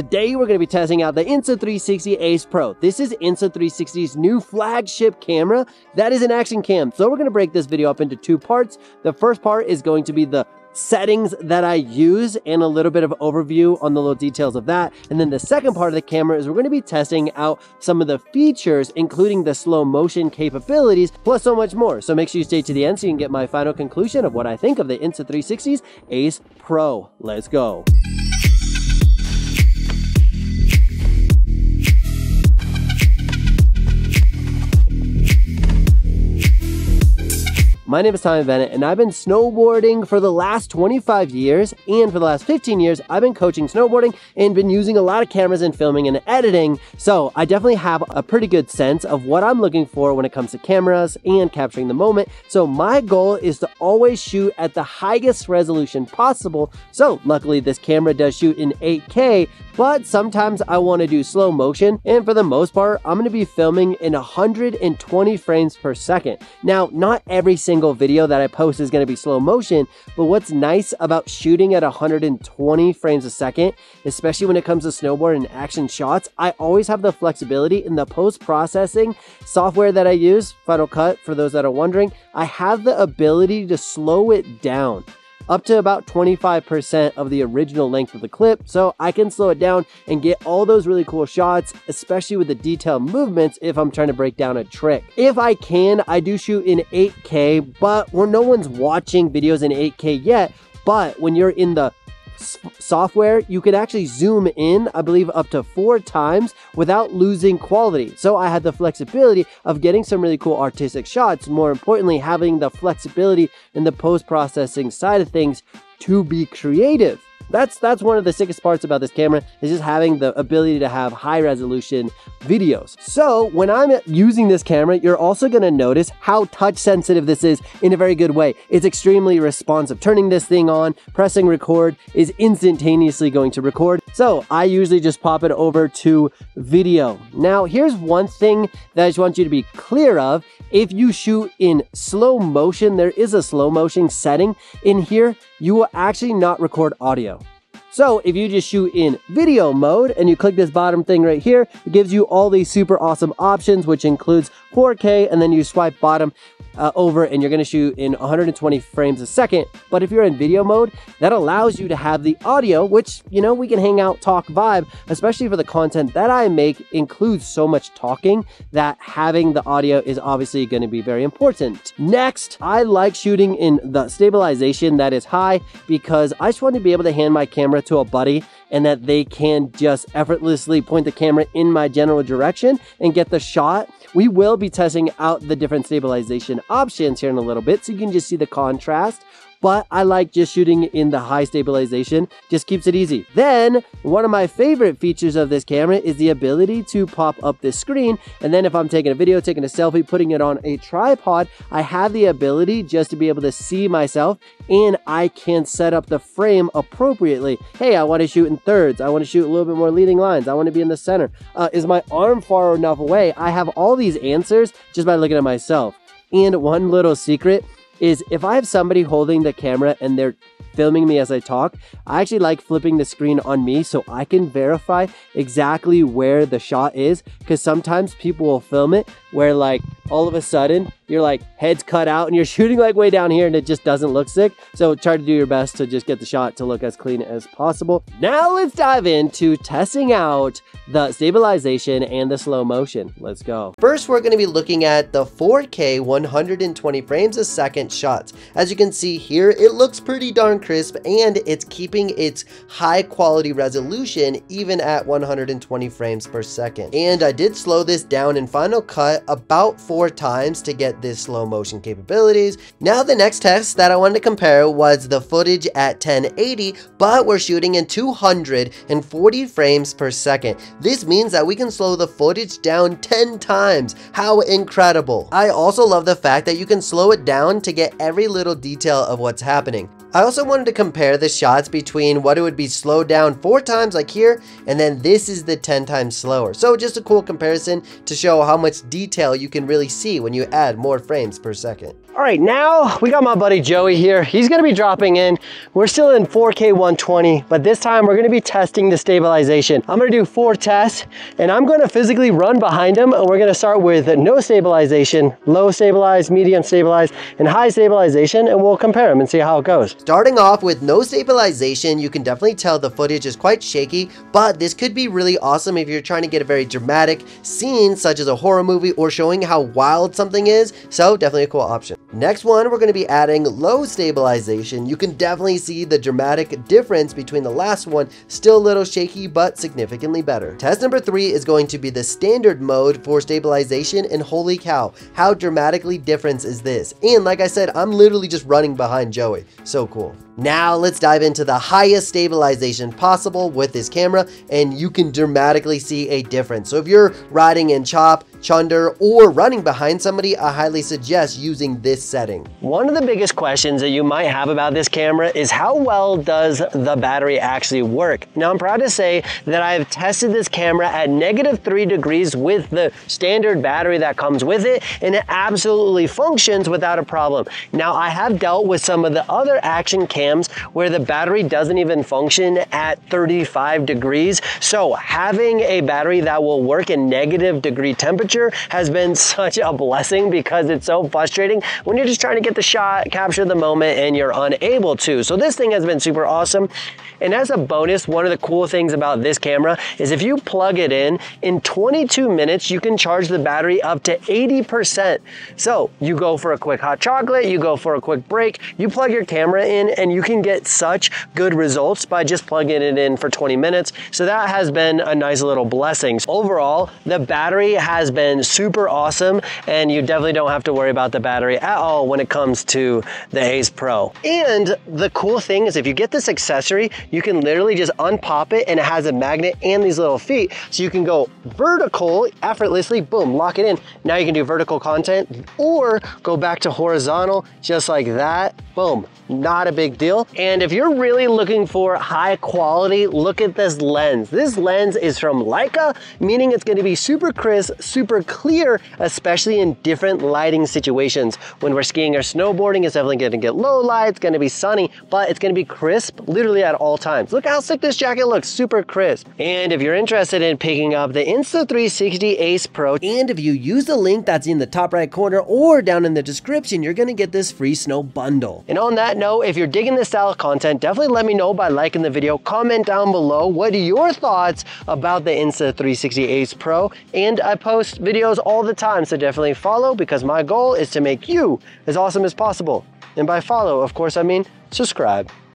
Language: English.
Today we're going to be testing out the Insta360 Ace Pro. This is Insta360's new flagship camera that is an action cam. So we're going to break this video up into two parts. The first part is going to be the settings that I use and a little bit of overview on the little details of that. And then the second part of the camera is we're going to be testing out some of the features, including the slow motion capabilities, plus so much more. So make sure you stay to the end so you can get my final conclusion of what I think of the Insta360's Ace Pro. Let's go. My name is Tommie Bennett, and I've been snowboarding for the last 25 years. And for the last 15 years, I've been coaching snowboarding and been using a lot of cameras and filming and editing. So I definitely have a pretty good sense of what I'm looking for when it comes to cameras and capturing the moment. So my goal is to always shoot at the highest resolution possible. So luckily, this camera does shoot in 8K, but sometimes I want to do slow motion. And for the most part, I'm going to be filming in 120 frames per second. Now, not every single single video that I post is going to be slow motion. But what's nice about shooting at 120 frames a second, especially when it comes to snowboard and action shots, I always have the flexibility in the post-processing software that I use, Final Cut, for those that are wondering, I have the ability to slow it down up to about 25% of the original length of the clip, so I can slow it down and get all those really cool shots, especially with the detailed movements if I'm trying to break down a trick. If I can, I do shoot in 8K, but when no one's watching videos in 8K yet, but when you're in the software, you could actually zoom in, I believe, up to four times without losing quality. So I had the flexibility of getting some really cool artistic shots. More importantly, having the flexibility in the post-processing side of things to be creative. That's that's one of the sickest parts about this camera is just having the ability to have high resolution videos. So when I'm using this camera, you're also gonna notice how touch sensitive this is in a very good way. It's extremely responsive. Turning this thing on, pressing record is instantaneously going to record. So I usually just pop it over to video. Now here's one thing that I just want you to be clear of. If you shoot in slow motion, there is a slow motion setting in here. You will actually not record audio. So if you just shoot in video mode and you click this bottom thing right here, it gives you all these super awesome options, which includes 4K, and then you swipe bottom uh, over and you're gonna shoot in 120 frames a second. But if you're in video mode, that allows you to have the audio, which, you know, we can hang out, talk, vibe, especially for the content that I make includes so much talking that having the audio is obviously gonna be very important. Next, I like shooting in the stabilization that is high because I just want to be able to hand my camera to a buddy and that they can just effortlessly point the camera in my general direction and get the shot. We will be testing out the different stabilization options here in a little bit so you can just see the contrast but I like just shooting in the high stabilization, just keeps it easy. Then, one of my favorite features of this camera is the ability to pop up this screen, and then if I'm taking a video, taking a selfie, putting it on a tripod, I have the ability just to be able to see myself, and I can set up the frame appropriately. Hey, I want to shoot in thirds, I want to shoot a little bit more leading lines, I want to be in the center. Uh, is my arm far enough away? I have all these answers just by looking at myself. And one little secret is if I have somebody holding the camera and they're filming me as I talk, I actually like flipping the screen on me so I can verify exactly where the shot is because sometimes people will film it where like all of a sudden you're like heads cut out and you're shooting like way down here and it just doesn't look sick. So try to do your best to just get the shot to look as clean as possible. Now let's dive into testing out the stabilization and the slow motion. Let's go. First, we're going to be looking at the 4K 120 frames a second shots. As you can see here, it looks pretty darn crisp and it's keeping its high quality resolution even at 120 frames per second. And I did slow this down in Final Cut about four times to get this slow motion capabilities. Now the next test that I wanted to compare was the footage at 1080, but we're shooting in 240 frames per second. This means that we can slow the footage down 10 times. How incredible. I also love the fact that you can slow it down to get every little detail of what's happening. I also wanted to compare the shots between what it would be slowed down four times like here, and then this is the 10 times slower. So just a cool comparison to show how much detail you can really see when you add more frames per second. All right, now we got my buddy Joey here. He's gonna be dropping in. We're still in 4K 120, but this time we're gonna be testing the stabilization. I'm gonna do four tests and I'm gonna physically run behind him and we're gonna start with no stabilization, low stabilized, medium stabilized, and high stabilization, and we'll compare them and see how it goes. Starting off with no stabilization, you can definitely tell the footage is quite shaky, but this could be really awesome if you're trying to get a very dramatic scene, such as a horror movie or showing how wild something is, so definitely a cool option. Next one, we're going to be adding low stabilization. You can definitely see the dramatic difference between the last one, still a little shaky, but significantly better. Test number three is going to be the standard mode for stabilization, and holy cow, how dramatically different is this? And like I said, I'm literally just running behind Joey. So cool. Now let's dive into the highest stabilization possible with this camera and you can dramatically see a difference. So if you're riding in chop, chunder, or running behind somebody, I highly suggest using this setting. One of the biggest questions that you might have about this camera is how well does the battery actually work? Now I'm proud to say that I've tested this camera at negative three degrees with the standard battery that comes with it and it absolutely functions without a problem. Now I have dealt with some of the other action cams where the battery doesn't even function at 35 degrees. So having a battery that will work in negative degree temperature has been such a blessing because it's so frustrating when you're just trying to get the shot, capture the moment, and you're unable to. So this thing has been super awesome. And as a bonus, one of the cool things about this camera is if you plug it in, in 22 minutes, you can charge the battery up to 80%. So you go for a quick hot chocolate, you go for a quick break, you plug your camera in and you can get such good results by just plugging it in for 20 minutes. So that has been a nice little blessing. Overall, the battery has been been super awesome and you definitely don't have to worry about the battery at all when it comes to the Ace Pro. And the cool thing is if you get this accessory, you can literally just unpop it and it has a magnet and these little feet. So you can go vertical effortlessly, boom, lock it in. Now you can do vertical content or go back to horizontal just like that, boom, not a big deal. And if you're really looking for high quality, look at this lens. This lens is from Leica, meaning it's gonna be super crisp, super clear, especially in different lighting situations. When we're skiing or snowboarding, it's definitely gonna get low light, it's gonna be sunny, but it's gonna be crisp literally at all times. Look how sick this jacket looks, super crisp. And if you're interested in picking up the Insta360 Ace Pro, and if you use the link that's in the top right corner or down in the description, you're gonna get this free snow bundle. And on that note, if you're digging this style of content, definitely let me know by liking the video, comment down below what are your thoughts about the Insta360 Ace Pro, and I post videos all the time, so definitely follow because my goal is to make you as awesome as possible. And by follow, of course, I mean subscribe.